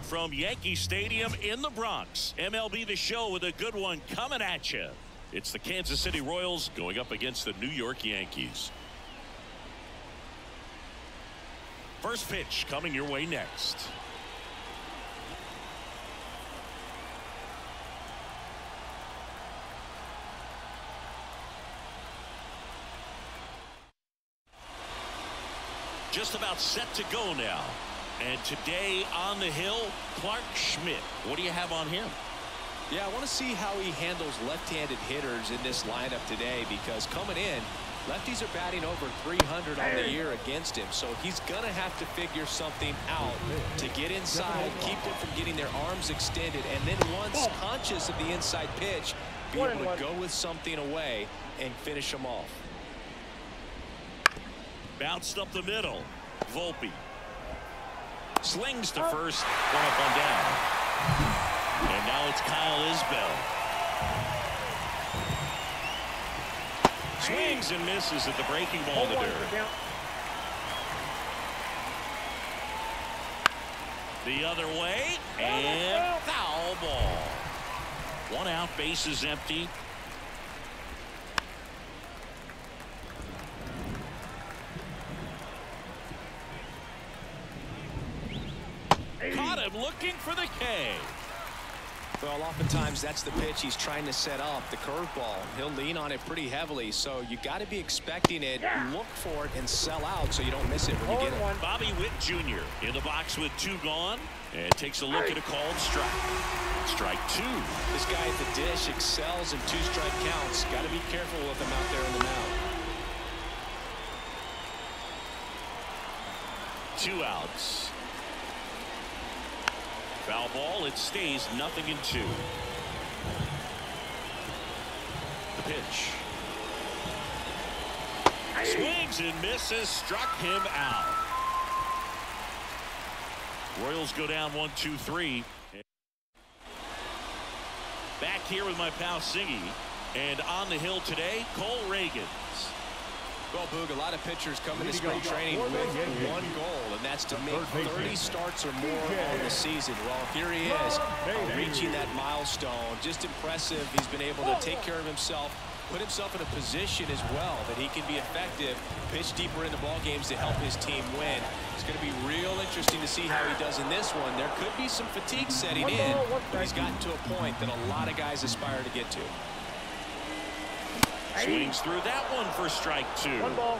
Live from Yankee Stadium in the Bronx. MLB The Show with a good one coming at you. It's the Kansas City Royals going up against the New York Yankees. First pitch coming your way next. Just about set to go now. And today on the hill, Clarke Schmidt. What do you have on him? Yeah, I want to see how he handles left-handed hitters in this lineup today because coming in, lefties are batting over 300 on the year against him. So he's going to have to figure something out to get inside, keep them from getting their arms extended, and then once conscious of the inside pitch, be able to go with something away and finish them off. Bounced up the middle. Volpe. Slings to first. One up on down. And now it's Kyle Isbel. Swings and misses at the breaking ball to dirt. The other way. And foul ball. One out. Bases empty. Caught him looking for the K. Well, oftentimes that's the pitch he's trying to set up, the curveball. He'll lean on it pretty heavily, so you got to be expecting it, look for it, and sell out so you don't miss it when you get it. Bobby Witt Jr. in the box with two gone and takes a look at a called strike. Strike two. This guy at the dish excels in two strike counts. Got to be careful with him out there in the mound. Two outs. Foul ball. It stays nothing in two. The pitch. Swings and misses. Struck him out. Royals go down one, two, three. Back here with my pal Singy. And on the hill today, Cole Ragans. Well, Boog, a lot of pitchers come into spring training with one goal, and that's to make 30 starts or more on the season. Well, here he is, reaching that milestone. Just impressive. He's been able to take care of himself, put himself in a position as well that he can be effective, pitch deeper into ball games to help his team win. It's going to be real interesting to see how he does in this one. There could be some fatigue setting in, but he's gotten to a point that a lot of guys aspire to get to. Swings through that one for strike two.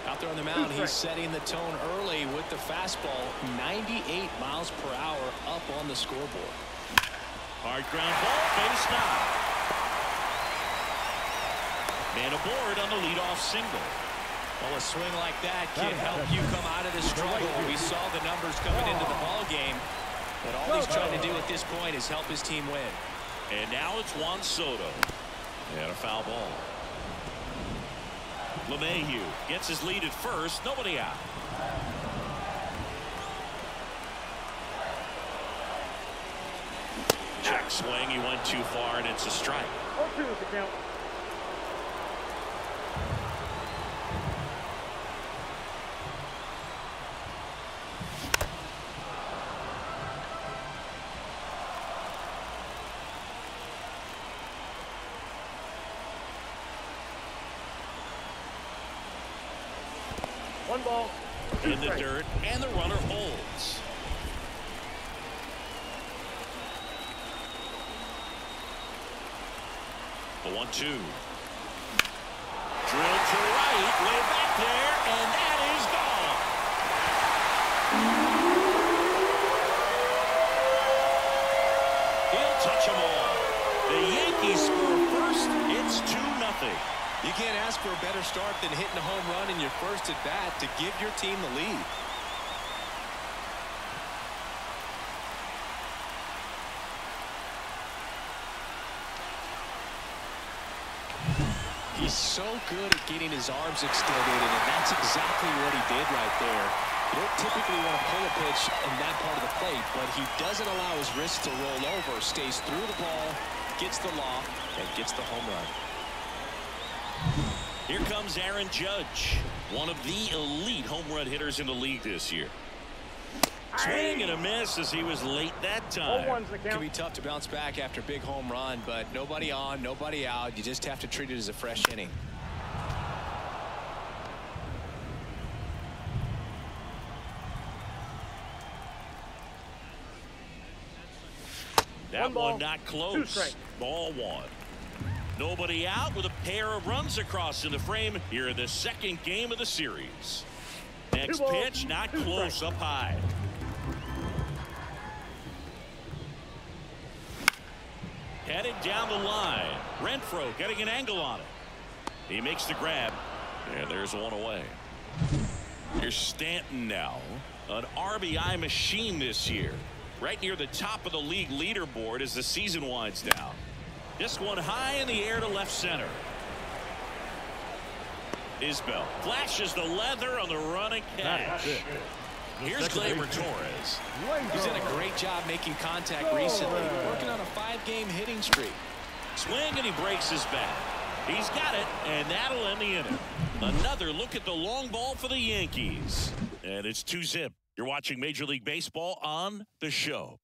Out there on the mound, he's setting the tone early with the fastball. 98 miles per hour up on the scoreboard. Hard ground ball, base knock. Man aboard on the leadoff single. Well, a swing like that can help you come out of the struggle. We saw the numbers coming into the ball game, but all he's trying to do at this point is help his team win. And now it's Juan Soto. And a foul ball. LeMahieu gets his lead at first. Nobody out. Check swing. He went too far, and it's a strike. One ball. In the dirt, and the runner holds. The one-two. Drilled to right, way back there, and that is gone. He'll touch them all. The Yankees score first. It's 2 nothing. You can't ask for a better start than hitting a home run in your first at bat to give your team the lead. He's so good at getting his arms extended, and that's exactly what he did right there. You don't typically want to pull a pitch in that part of the plate, but he doesn't allow his wrist to roll over, stays through the ball, gets the loft, and gets the home run. Here comes Aaron Judge, one of the elite home run hitters in the league this year. Swing and a miss as he was late that time. It can be tough to bounce back after a big home run, but nobody on, nobody out. You just have to treat it as a fresh inning. That one, ball, one not close. Ball one. Nobody out with a pair of runs across in the frame here in the second game of the series. Next pitch, not close, up high. Headed down the line. Renfroe getting an angle on it. He makes the grab. And there's one away. Here's Stanton now. An RBI machine this year. Right near the top of the league leaderboard as the season winds down. This one high in the air to left center. Isbel flashes the leather on the running catch. Here's Gleyber Torres. He's done a great job making contact recently, working on a five-game hitting streak. Swing and he breaks his bat. He's got it, and that'll end the inning. Another look at the long ball for the Yankees. And it's 2-zip. You're watching Major League Baseball on the show.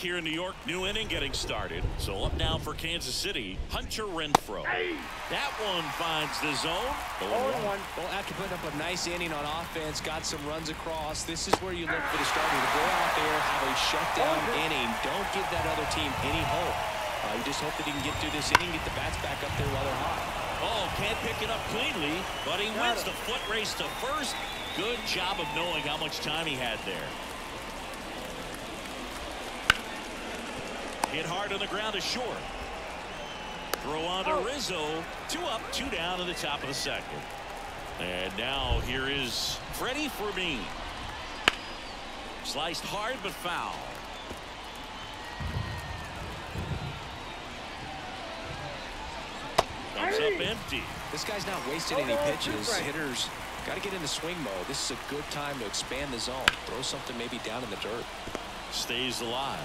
Here in New York, new inning getting started. So up now for Kansas City, Hunter Renfroe. Hey. That one finds the zone. one. Well, after putting up a nice inning on offense, got some runs across, this is where you look for the starter to go out there, have a shutdown inning. Don't give that other team any hope. Uh, you just hope that he can get through this inning, get the bats back up there while they're hot. Oh, can't pick it up cleanly, but he got wins it. the foot race to first. Good job of knowing how much time he had there. Hit hard on the ground to short. Throw on to oh. Rizzo. Two up, two down in the top of the second. And now here is Freddie Fermin. Sliced hard but foul. Comes up empty. This guy's not wasting oh, any pitches. Hitters got to get in the swing mode. This is a good time to expand the zone. Throw something maybe down in the dirt. Stays alive.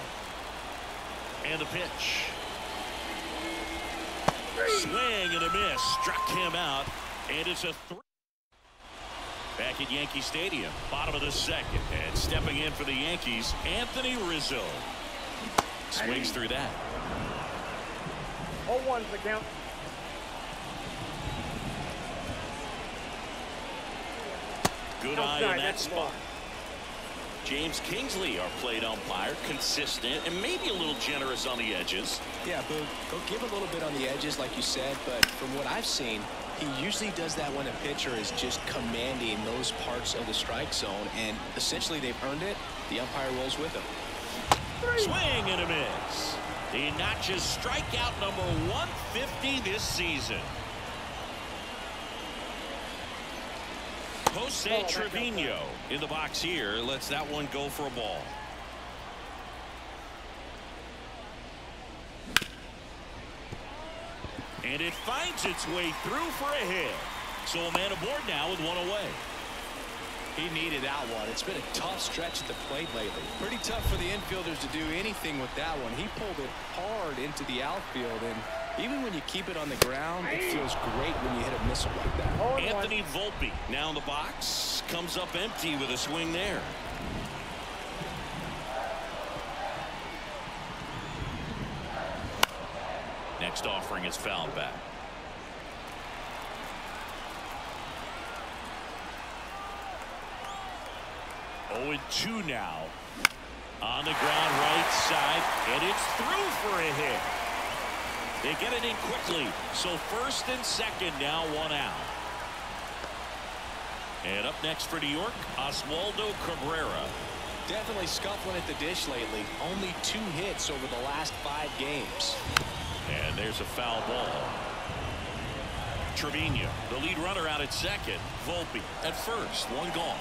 And the pitch. Swing and a miss. Struck him out. And it's a three. Back at Yankee Stadium. Bottom of the second. And stepping in for the Yankees, Anthony Rizzo. Swings through that. 0-1's the count. Good eye in that spot. James Kingsley, our plate umpire, consistent and maybe a little generous on the edges. Yeah, Boog, go give a little bit on the edges, like you said, but from what I've seen, he usually does that when a pitcher is just commanding those parts of the strike zone, and essentially they've earned it. The umpire rolls with him. Swing and a miss. He notches strikeout number 150 this season. Jose Trevino in the box here lets that one go for a ball. And it finds its way through for a hit. So a man aboard now with one away. He needed that one. It's been a tough stretch at the plate lately. Pretty tough for the infielders to do anything with that one. He pulled it hard into the outfield, and even when you keep it on the ground, it feels great when you hit a missile like that. Anthony Volpe now in the box. Comes up empty with a swing there. Next offering is fouled back. Oh, 2 now. On the ground right side, and it's through for a hit. They get it in quickly. So first and second now one out. And up next for New York, Oswaldo Cabrera. Definitely scuffling at the dish lately. Only two hits over the last five games. And there's a foul ball. Trevino, the lead runner out at second. Volpe at first. One gone.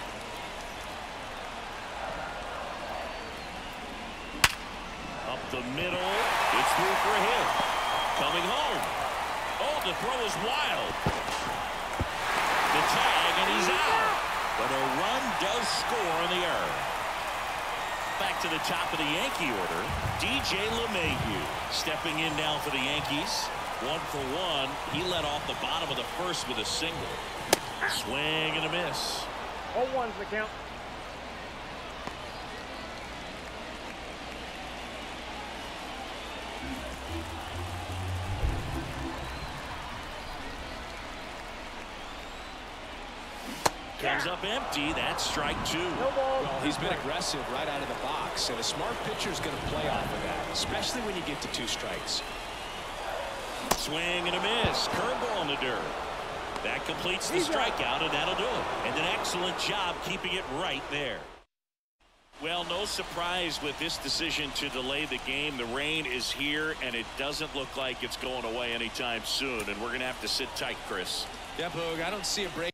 Up the middle. It's through for a hit. Coming home. Oh, the throw is wild. The tag, and he's out. But a run does score on the error. Back to the top of the Yankee order, DJ LeMahieu stepping in now for the Yankees. one for one. He led off the bottom of the first with a single. Swing and a miss. All one's the count. Up empty. That's strike two. Well, he's been aggressive right out of the box, and a smart pitcher is going to play off of that, especially when you get to two strikes. Swing and a miss. Curveball in the dirt. That completes the strikeout, and that'll do it. And an excellent job keeping it right there. Well, no surprise with this decision to delay the game. The rain is here, and it doesn't look like it's going away anytime soon. And we're going to have to sit tight, Chris. Yeah, Boog, I don't see a break.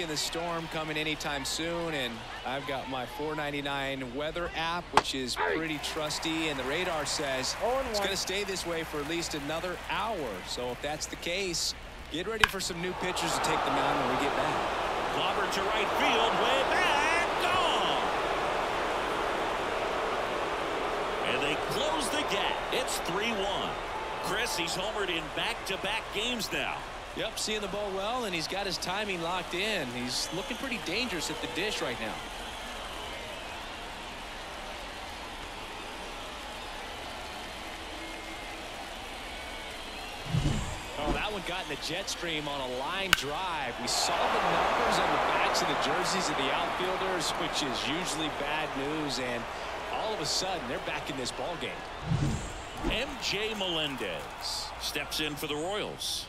In the storm coming anytime soon and I've got my 499 weather app which is pretty trusty and the radar says oh, it's going to stay this way for at least another hour. So if that's the case get ready for some new pitchers to take the mound when we get back. Clobber to right field way back gone. And they close the gap. It's 3-1 Chris he's homered in back-to-back -back games now Yep, seeing the ball well, and he's got his timing locked in. He's looking pretty dangerous at the dish right now. Oh, that one got in the jet stream on a line drive. We saw the numbers on the backs of the jerseys of the outfielders, which is usually bad news, and all of a sudden, they're back in this ball game. MJ Melendez steps in for the Royals.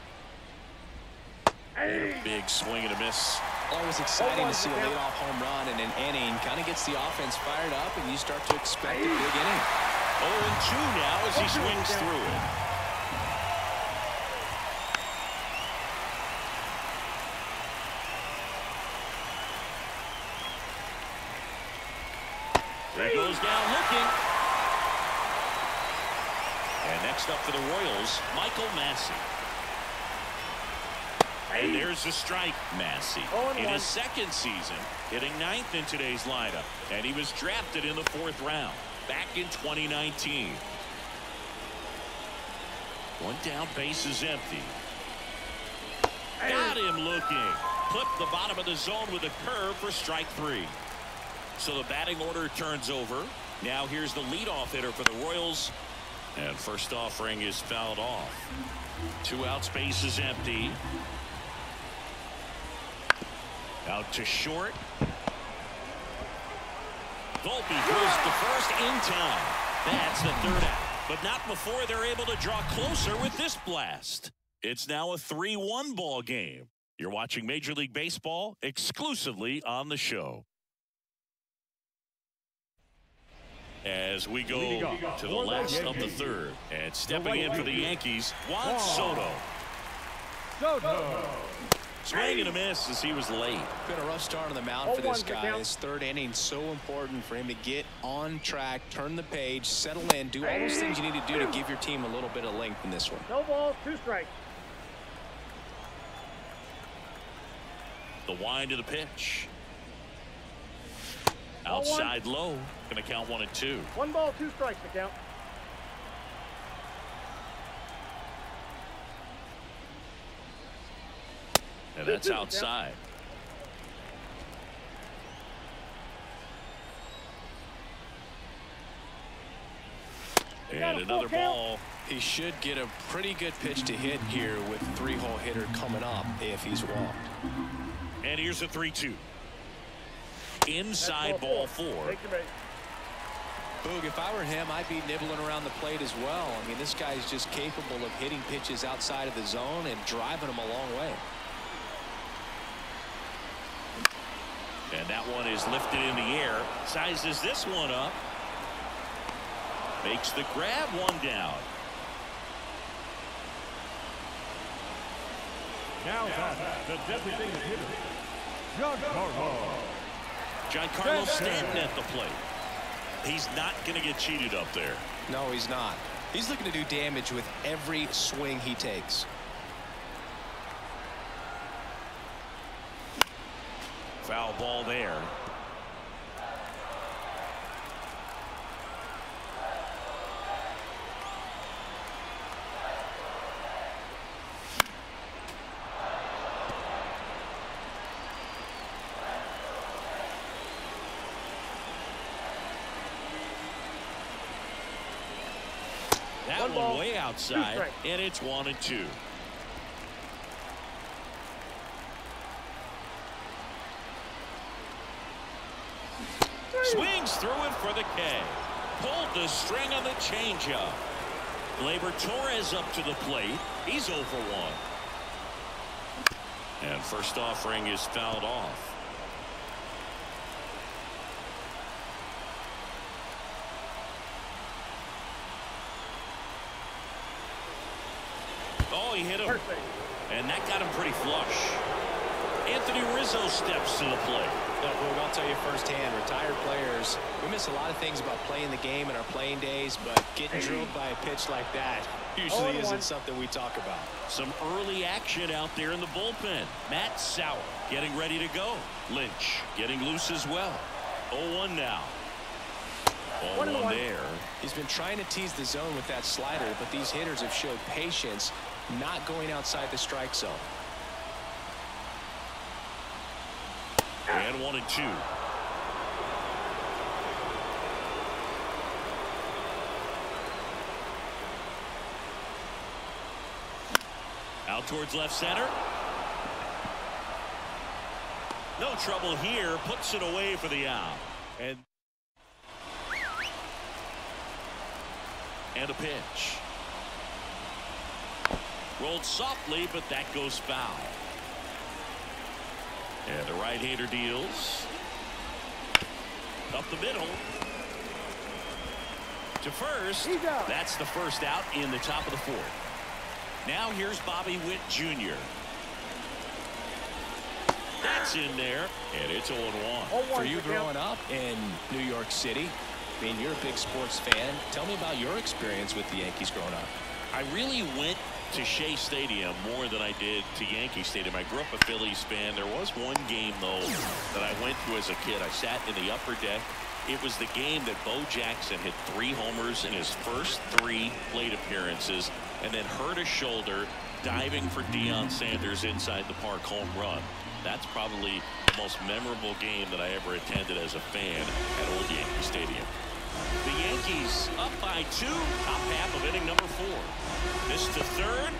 And a big swing and a miss. Always exciting to see a leadoff home run in an inning. Kind of gets the offense fired up, and you start to expect a big inning. 0-2 now as he swings through it. He goes down looking. And next up for the Royals, Michael Massey. And there's the strike, Massey. Oh, in his second season, hitting ninth in today's lineup. And he was drafted in the fourth round back in 2019. One down, base is empty. Got him looking. Put the bottom of the zone with a curve for strike three. So the batting order turns over. Now here's the leadoff hitter for the Royals. And first offering is fouled off. Two outs, base is empty. Out to short. Volpe goes the first in time. That's the third out. But not before they're able to draw closer with this blast. It's now a 3-1 ball game. You're watching Major League Baseball exclusively on the show. As we go to the last of the third. And stepping in for the Yankees, Juan Soto. Soto. Swing and a miss as he was late. Been a rough start on the mound oh, for this guy. This third inning so important for him to get on track, turn the page, settle in, do all those things you need to do to give your team a little bit of length in this one. No balls, two strikes. The wind of the pitch. Outside low. Going to count one and two. One ball, two strikes to count. And that's outside. And another ball. He should get a pretty good pitch to hit here with three-hole hitter coming up if he's walked. And here's a 3-2. Inside ball four. Boog, if I were him, I'd be nibbling around the plate as well. I mean, this guy's just capable of hitting pitches outside of the zone and driving them a long way. And that one is lifted in the air. Sizes this one up. Makes the grab one down. Now that, the designated hitter, Giancarlo. Giancarlo Stanton at the plate. He's not going to get cheated up there. No, he's not. He's looking to do damage with every swing he takes. Foul ball there. That One one, way outside, and it's one and two. Swings through it for the K. Pulled the string on the changeup. Gleyber Torres up to the plate. He's over one. And first offering is fouled off. Oh, he hit him. Base. And that got him pretty flush. Anthony Rizzo steps to the plate. No, Boog, I'll tell you firsthand, retired players, we miss a lot of things about playing the game in our playing days, but getting drilled by a pitch like that usually and isn't one. something we talk about. Some early action out there in the bullpen. Matt Sauer getting ready to go. Lynch getting loose as well. 0-1 now. One and 0-1 one. there. He's been trying to tease the zone with that slider, but these hitters have showed patience, not going outside the strike zone. And one and two. Out towards left center. No trouble here. Puts it away for the out. And and a pitch. Rolled softly, but that goes foul. And the right-hander deals. Up the middle. To first. That's the first out in the top of the fourth. Now here's Bobby Witt Jr. That's in there. And it's 0-1. Oh, For one you growing up in New York City, I mean, you're a big sports fan. Tell me about your experience with the Yankees growing up. I really went to Shea Stadium more than I did to Yankee Stadium. I grew up a Phillies fan. There was one game, though, that I went to as a kid. I sat in the upper deck. It was the game that Bo Jackson hit three homers in his first three plate appearances and then hurt his shoulder diving for Deion Sanders inside the park home run. That's probably the most memorable game that I ever attended as a fan at Old Yankee Stadium. The Yankees up by two, top half of inning number four. This to third.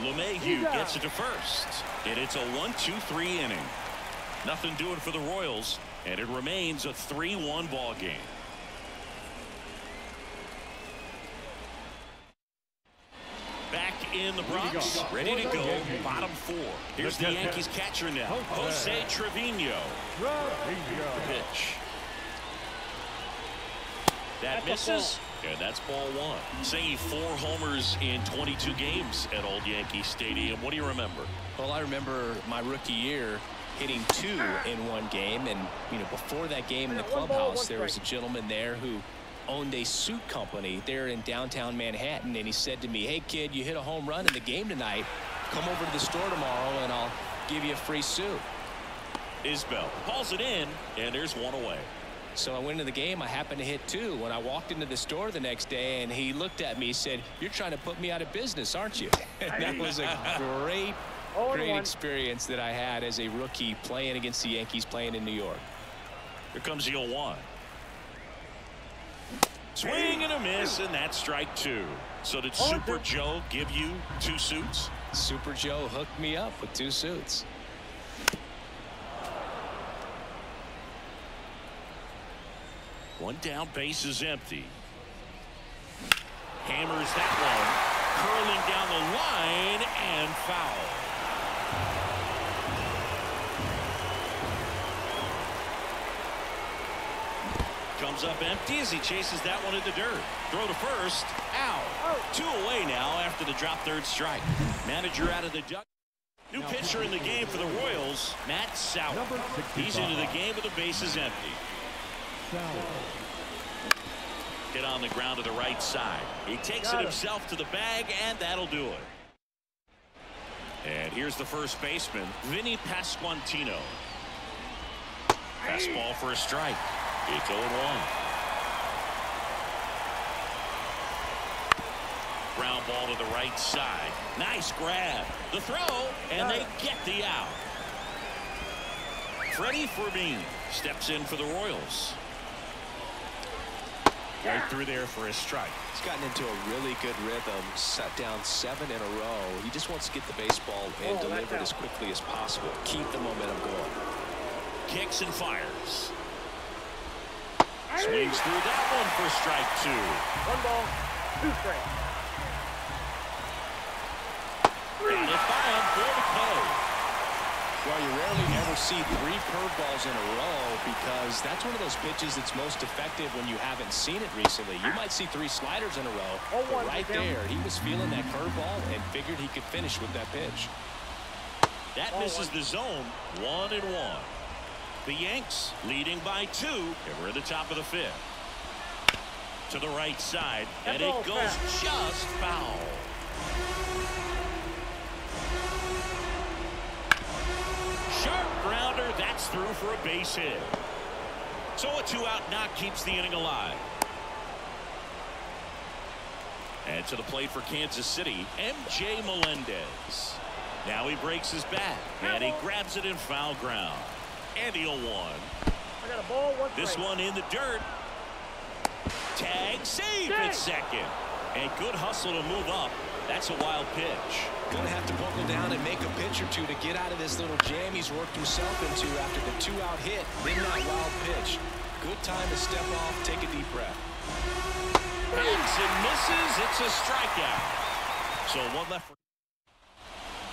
LeMahieu gets it to first. And it's a 1-2-3 inning. Nothing doing for the Royals. And it remains a 3-1 ball game. Back in the Bronx, ready to go, bottom four. Here's the Yankees catcher now, Jose Trevino. Trevino. Pitch. That That's misses, and that's ball one. Saying four homers in 22 games at Old Yankee Stadium. What do you remember? Well, I remember my rookie year hitting two in one game. And, you know, before that game in the clubhouse, there was a gentleman there who owned a suit company there in downtown Manhattan. And he said to me, hey, kid, you hit a home run in the game tonight. Come over to the store tomorrow and I'll give you a free suit. Isbel hauls it in, and there's one away. So I went into the game. I happened to hit two. When I walked into the store the next day and he looked at me, he said, You're trying to put me out of business, aren't you? And that was a great, great experience that I had as a rookie playing against the Yankees, playing in New York. Here comes the 0-1. Swing and a miss, and that's strike two. So did Super. Joe give you two suits? Super Joe hooked me up with two suits. One down, base is empty. Hammers that one, curling down the line and foul. Comes up empty as he chases that one into the dirt. Throw to first. Out. Two away now after the drop third strike. Manager out of the duck. New pitcher in the game for the Royals, Matt Sauer. He's into the game with the bases empty. Hit on the ground to the right side. He takes Got it him. himself to the bag, and that'll do it. And here's the first baseman, Vinny Pasquantino. Fastball for a strike. It's 0 1. Ground ball to the right side. Nice grab. The throw, and they get the out. Freddie Fermin steps in for the Royals. Right through there for a strike. He's gotten into a really good rhythm, set down seven in a row. He just wants to get the baseball and Oh, deliver it as quickly as possible. Keep the momentum going. Kicks and fires. Swings through that one for strike two. One ball, two strikes. Got it by him for the code. Well, you rarely ever see three curveballs in a row because that's one of those pitches that's most effective when you haven't seen it recently. You might see three sliders in a row, Oh, but right there, he was feeling that curveball and figured he could finish with that pitch. That Ball misses the zone. One and one. The Yanks leading by two. And we're at the top of the fifth. To the right side. And it goes just foul. Sharp grounder. That's through for a base hit. So a two-out knock keeps the inning alive. And to the plate for Kansas City, MJ Melendez. Now he breaks his bat, and he grabs it in foul ground. And he'll one. I got a ball, one This strike. one in the dirt. Tag save at second. And good hustle to move up. That's a wild pitch. Gonna have to buckle down and make a pitch or two to get out of this little jam he's worked himself into after the two-out hit. Then that wild pitch. Good time to step off, take a deep breath. Hits and misses. It's a strikeout. So one left. For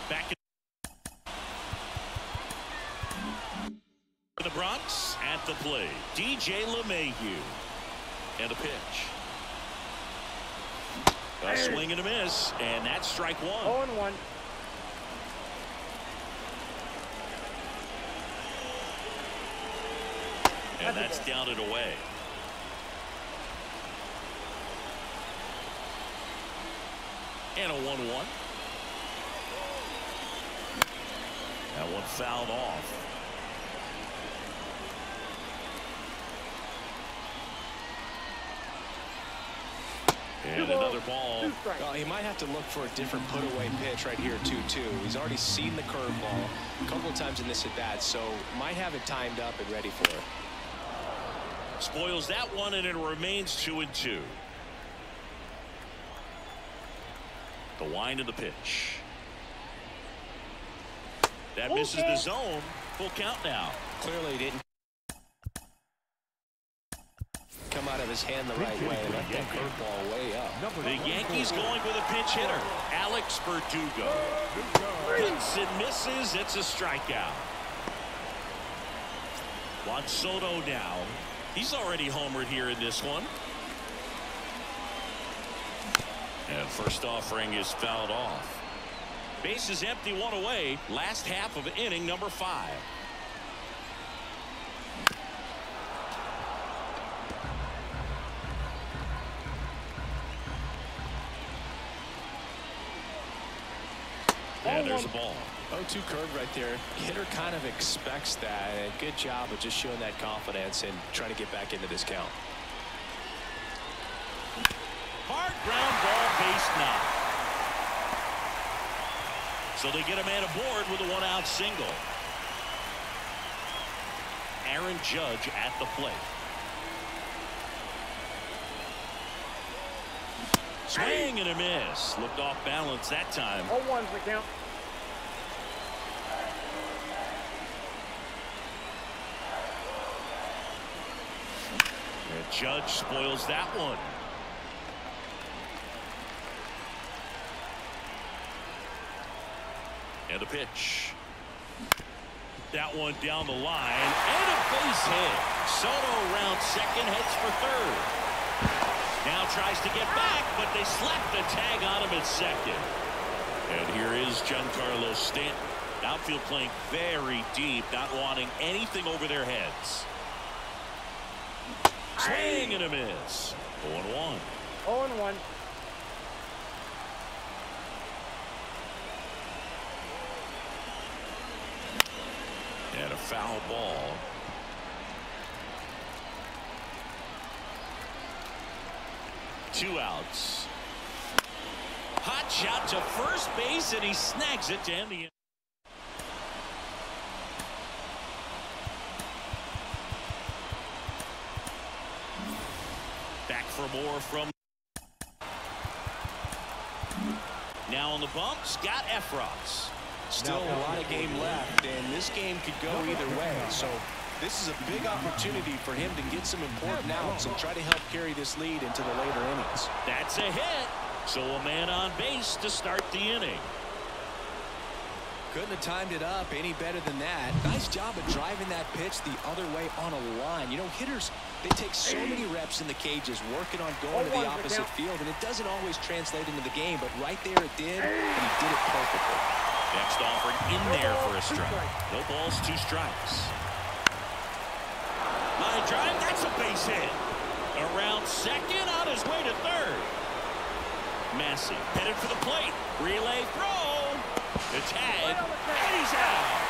Back in the Bronx at the plate. DJ LeMahieu. And a pitch. A swing and a miss. And that's strike one. Oh and one. And that's down and away. And a 1 1. That one fouled off. And Two another ball. Two. Well, uh, he might have to look for a different put-away pitch right here, 2-2. He's already seen the curveball a couple of times in this at-bat, so might have it timed up and ready for it. Spoils that one, and it remains 2 and 2. The wind of the pitch. That misses the zone. Full count now. Clearly didn't come out of his hand the right way. Left that curveball way up. Number The Yankees going with a pinch hitter. Alex Verdugo. Hits and misses. It's a strikeout. Juan Soto now. He's already homered here in this one. And first offering is fouled off. Base is empty, one away. Last half of inning number five. And there's a ball. 0-2 curve right there. Hitter kind of expects that. And good job of just showing that confidence and trying to get back into this count. Hard ground ball base knock. So they get a man aboard with a one out single. Aaron Judge at the plate. Swing and a miss. Looked off balance that time. Oh one's the count. And Judge spoils that one. And a pitch. That one down the line. And a base hit. Soto around second, heads for third. Now tries to get back, but they slap the tag on him at second. And here is Giancarlo Stanton. Outfield playing very deep, not wanting anything over their heads. Swing and a miss. 0 1. 0-1. And a foul ball. Two outs. Hot shot to first base, and he snags it to end the. Back for more from. Now on the bump, Scott Effross. Still a lot of game left, and this game could go either way. So this is a big opportunity for him to get some important outs and try to help carry this lead into the later innings. That's a hit. So a man on base to start the inning. Couldn't have timed it up any better than that. Nice job of driving that pitch the other way on a line. You know, hitters, they take so many reps in the cages working on going to the opposite field, and it doesn't always translate into the game, but right there it did, and he did it perfectly. Next offering in there for a strike. No balls, two strikes. Drive, that's a base hit. Around second on his way to third. Massey headed for the plate. Relay throw. The tag, and he's out.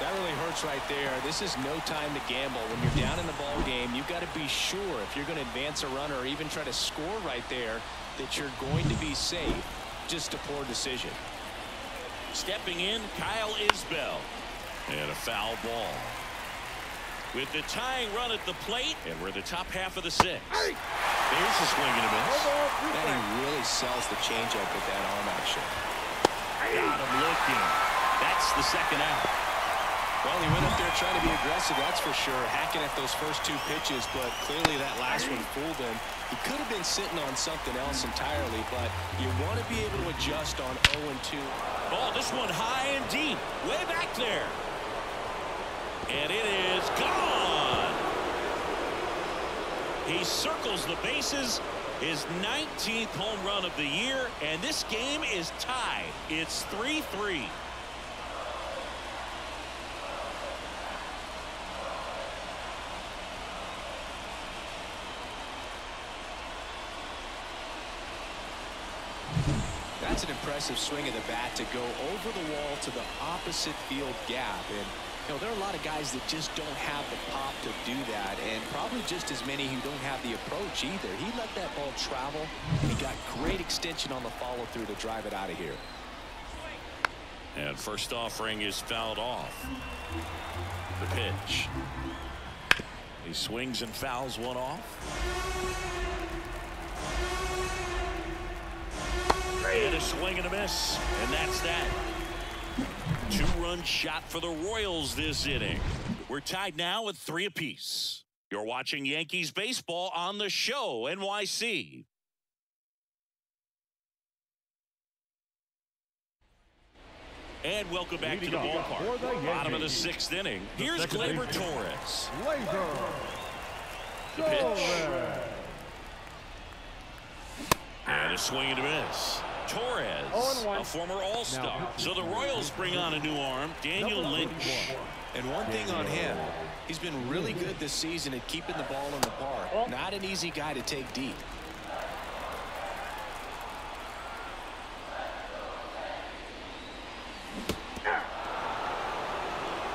That really hurts right there. This is no time to gamble. When you're down in the ball game, you've got to be sure if you're going to advance a runner or even try to score right there that you're going to be safe. Just a poor decision. Stepping in, Kyle Isbel. And a foul ball. With the tying run at the plate, and we're in the top half of the sixth. There's a swing and a miss. And he really sells the changeup with that arm action. Got him looking. That's the second out. Well, he went up there trying to be aggressive, that's for sure, hacking at those first two pitches, but clearly that last one fooled him. He could have been sitting on something else entirely, but you want to be able to adjust on 0 and 2. Oh, this one high and deep, way back there. And it is gone. He circles the bases. His 19th home run of the year, and this game is tied. It's 3-3. That's an impressive swing of the bat to go over the wall to the opposite field gap. And, you know, there are a lot of guys that just don't have the pop to do that, and probably just as many who don't have the approach either. He let that ball travel. He got great extension on the follow-through to drive it out of here. And first offering is fouled off. The pitch. He swings and fouls one off. And a swing and a miss. And that's that. Two-run shot for the Royals this inning. We're tied now at three apiece. You're watching Yankees baseball on the show, NYC. And welcome back to the ballpark. The Bottom of the sixth inning. Here's Gleyber Torres. The pitch. And a swing and a miss. Torres, a former All-Star. So the Royals bring on a new arm, Daniel Lynch. And one thing on him, he's been really good this season at keeping the ball in the park. Not an easy guy to take deep.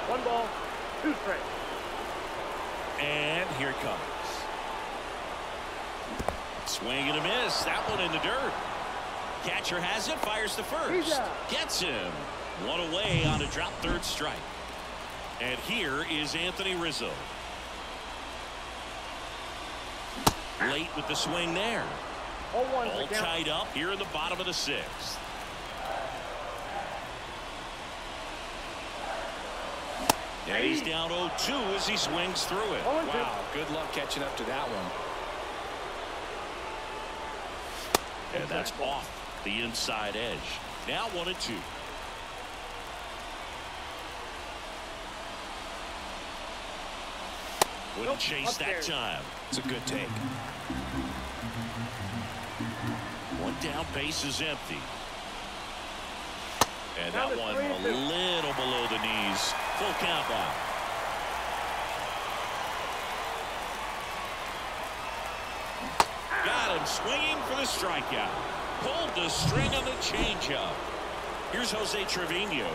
One ball, two strikes. And here it comes. Swing and a miss. That one in the dirt. Catcher has it, fires the first. Gets him. One away on a drop third strike. And here is Anthony Rizzo. Late with the swing there. All tied up here in the bottom of the sixth. And he's down 0-2 as he swings through it. Wow, good luck catching up to that one. And that's off the inside edge. Now one and two. Wouldn't chase that time. It's a good take. One down, base is empty. And that one a little below the knees. Full count now. him swinging for the strikeout. Pulled the string on the changeup. Here's Jose Trevino.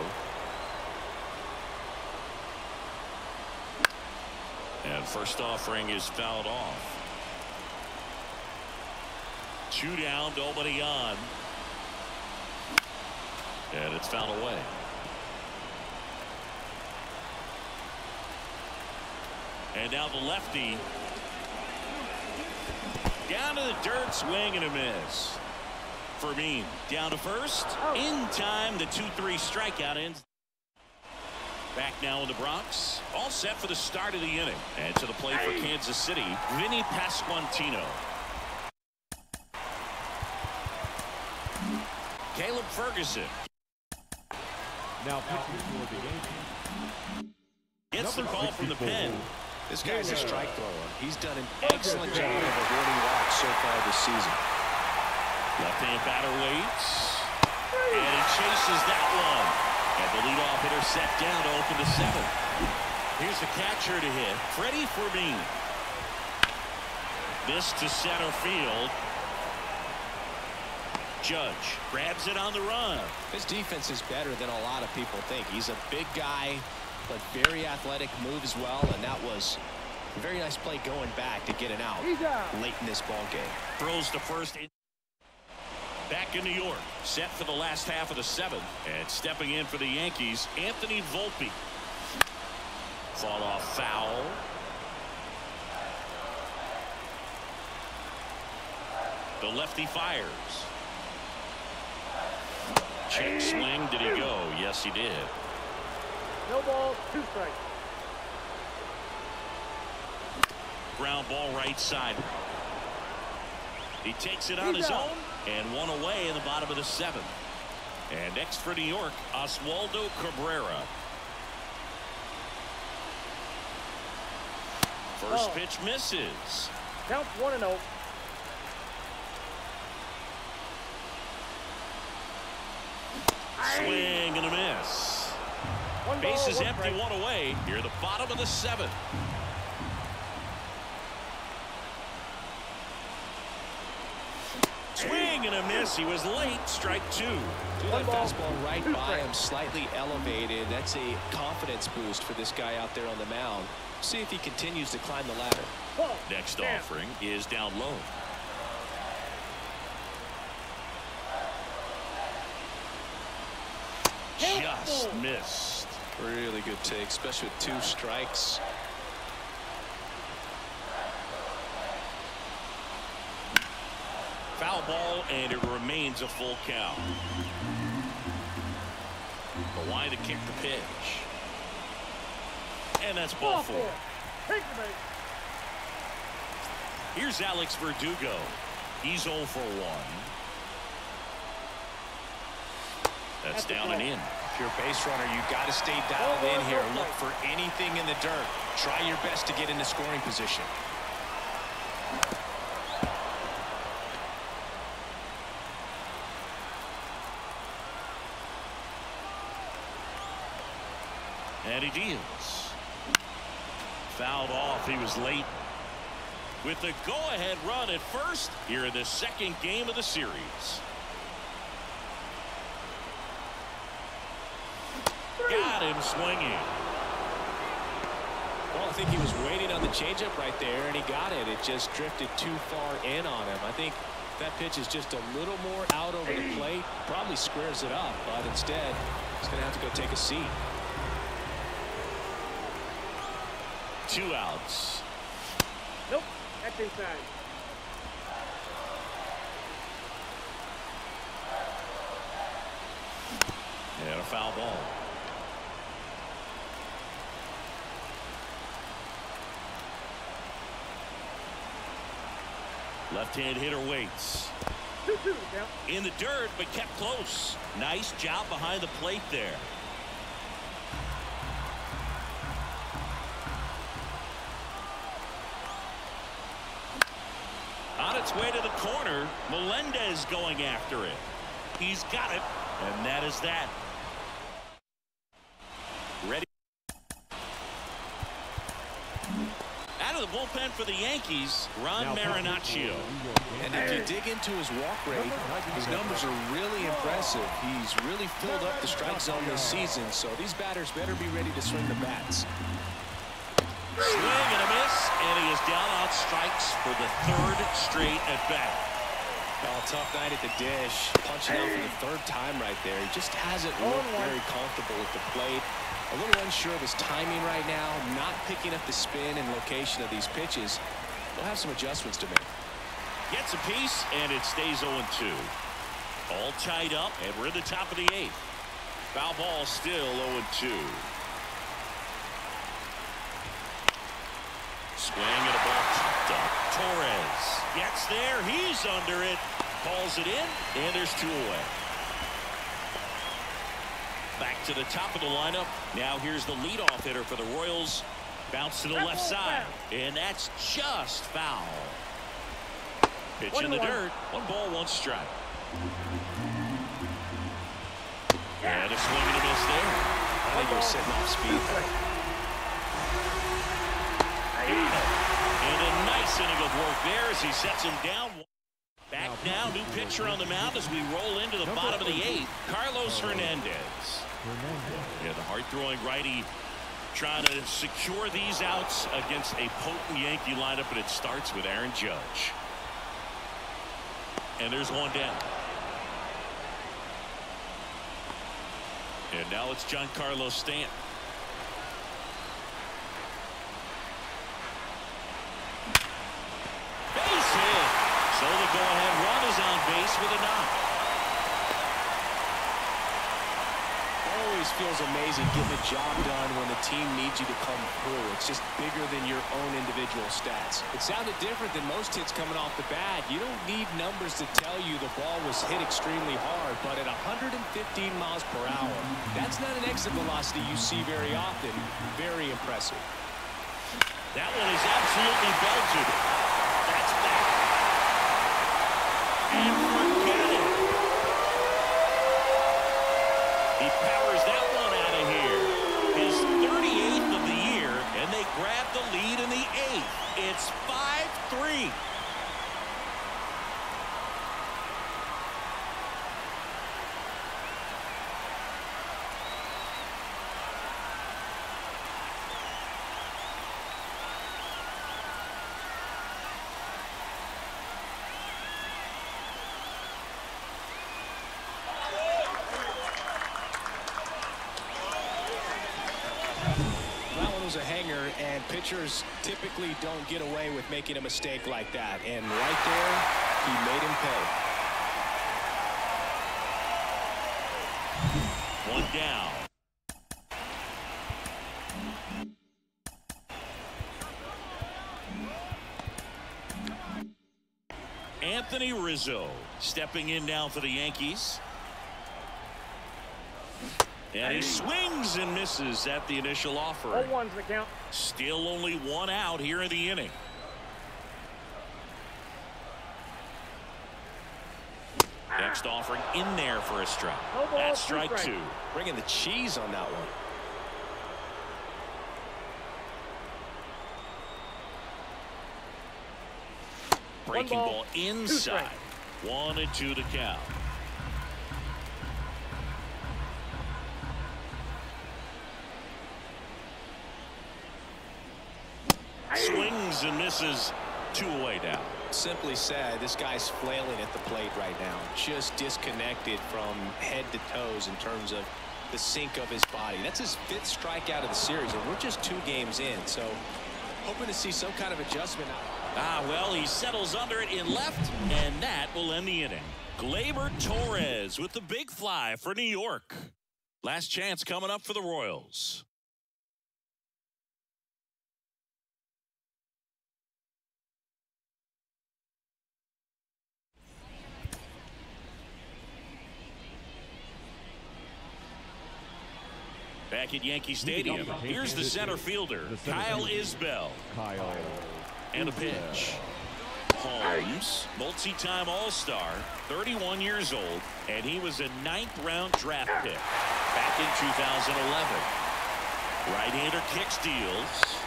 And first offering is fouled off. Two down, nobody on. And it's fouled away. And now the lefty. Down to the dirt, swing and a miss. Fermin down to first. Oh. In time, the 2-3 strikeout ends. Back now in the Bronx. All set for the start of the inning. And to the plate for Kansas City, Vinny Pasquantino. Caleb Ferguson. Now pitching for the Yankees. Gets the call from the pen. This guy's a strike thrower. He's done an oh, excellent job of avoiding walks so far this season. Left-hand batter waits. And he chases that one. And the leadoff hitter set down to open the seventh. Here's the catcher to hit. Freddie Fermin. This to center field. Judge grabs it on the run. His defense is better than a lot of people think. He's a big guy, but very athletic, moves well, and that was a very nice play going back to get it out late in this ball game. Throws to first. Back in New York, set for the last half of the seventh, and stepping in for the Yankees, Anthony Volpe. Fall off foul. The lefty fires. Check swing. Did he go? Yes, he did. No ball, two strikes. Ground ball right side. He takes it on his own and one away in the bottom of the seventh. And next for New York, Oswaldo Cabrera. First Oh. pitch misses. Count one and oh. Swing and a miss. One ball, Base is one empty, one away. Here, the bottom of the seventh. Swing and a miss. He was late. Strike two. Threw One that ball, fastball right by him, slightly elevated. That's a confidence boost for this guy out there on the mound. See if he continues to climb the ladder. Ball. Next Down. offering is down low. Just missed. Really good take, especially with two strikes. Ball, and it remains a full count. The line to kick the pitch. And that's ball Ball four. four. Take the base. Here's Alex Verdugo. He's 0 for 1. That's That's down and in. If you're a base runner, you've got to stay dialed Oh, in here. Look for anything in the dirt. Try your best to get into scoring position. Deals. Fouled off. He was late. With the go-ahead run at first here in the second game of the series. Got him swinging. Well, I think he was waiting on the changeup right there, and he got it. It just drifted too far in on him. I think that pitch is just a little more out over the plate. Probably squares it up, but instead, he's going to have to go take a seat. Two outs. Nope. That's inside. And a foul ball. Left-hand hitter waits. Two two count. In the dirt, but kept close. Nice job behind the plate there. Its way to the corner, Melendez going after it. He's got it, and that is that. Ready. Out of the bullpen for the Yankees, Ron Now, Marinaccio. And if you dig into his walk rate, his numbers are really impressive. He's really filled up the strike zone this season, so these batters better be ready to swing the bats. Swing and a miss, and he is down on strikes for the third straight at bat. Oh, tough night at the dish. Punching out for the third time right there. He just hasn't oh, looked very comfortable at the plate. A little unsure of his timing right now. Not picking up the spin and location of these pitches. He'll have some adjustments to make. Gets a piece, and it stays 0-2. All tied up, and we're in the top of the eighth. Foul ball still 0-2. Swing and a ball chopped up. Torres gets there. He's under it. Calls it in, and there's two away. Back to the top of the lineup. Now here's the leadoff hitter for the Royals. Bounce to the left side, and that's just foul. Pitch One in the one. dirt. One ball, one strike. And a swing and a miss there. I think he was sitting off speed. And a nice inning of work there as he sets him down. Back now, new pitcher on the mound as we roll into the bottom of the eighth. Carlos oh. Hernandez. Yeah, the hard-throwing righty trying to secure these outs against a potent Yankee lineup, and it starts with Aaron Judge. And there's one down. And now it's Giancarlo Stanton. Base hit. So the go-ahead run is on base with a knock. Always feels amazing getting the job done when the team needs you to come through. It's just bigger than your own individual stats. It sounded different than most hits coming off the bat. You don't need numbers to tell you the ball was hit extremely hard, but at 115 miles per hour, that's not an exit velocity you see very often. Very impressive. That one is absolutely belted. That's back. And forget it. He powers that one out of here. His 38th of the year, and they grab the lead in the eighth. It's 5-3. That one was a hanger, and pitchers typically don't get away with making a mistake like that. And right there, he made him pay. One down. Anthony Rizzo stepping in now for the Yankees. And he swings and misses at the initial offer. 0-1's the count. Still only one out here in the inning. Next offering in there for a strike. No ball, That's two strike two. Bringing the cheese on that one. Breaking ball, ball, inside. One and two to count. Swings and misses. Two away now. Simply said, this guy's flailing at the plate right now. Just disconnected from head to toes in terms of the sync of his body. That's his fifth strikeout of the series, and we're just two games in. So hoping to see some kind of adjustment. Ah, well, he settles under it in left, and that will end the inning. Gleyber Torres with the big fly for New York. Last chance coming up for the Royals. Back at Yankee Stadium, here's the center fielder, Kyle Isbel. Kyle. And a pitch. Holmes, multi-time All-Star, 31 years old, and he was a ninth-round draft pick back in 2011. Right-hander kicks deals.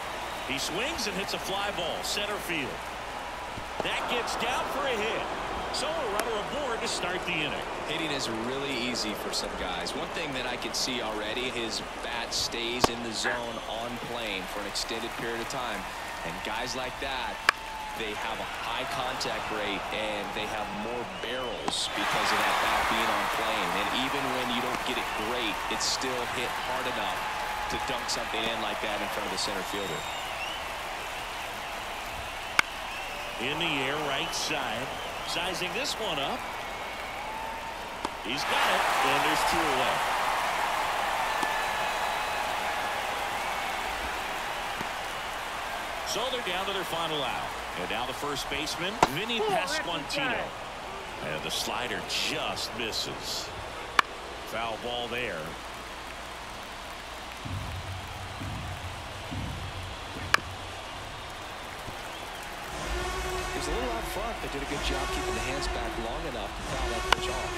He swings and hits a fly ball center field. That gets down for a hit. So a runner aboard to start the inning. Hitting is really easy for some guys. One thing that I can see already, his bat stays in the zone on plane for an extended period of time. And guys like that, they have a high contact rate and they have more barrels because of that bat being on plane. And even when you don't get it great, it's still hit hard enough to dunk something in like that in front of the center fielder. In the air right side. Sizing this one up. He's got it. And there's two away. So they're down to their final out. And now the first baseman, Vinny Pasquantino. And the slider just misses. Foul ball there. Front, but did a good job keeping the hands back long enough to foul that pitch off.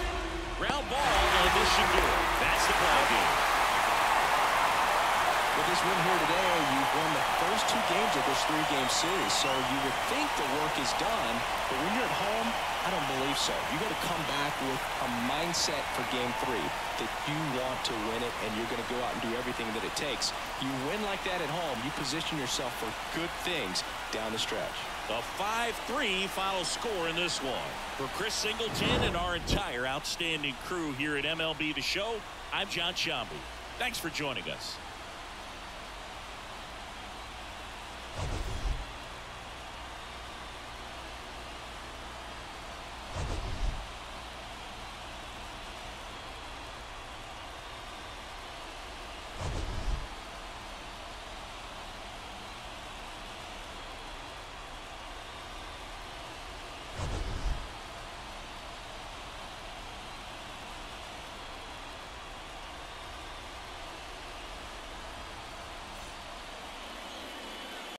Ground ball, and this should do it. That's the ball game. With this win here today, you've won the first two games of this three-game series, so you would think the work is done, but when you're at home, I don't believe so. You got to come back with a mindset for game three that you want to win it and you're going to go out and do everything that it takes. You win like that at home, you position yourself for good things down the stretch. The 5-3 final score in this one. For Chris Singleton and our entire outstanding crew here at MLB The Show, I'm John Sciambi. Thanks for joining us.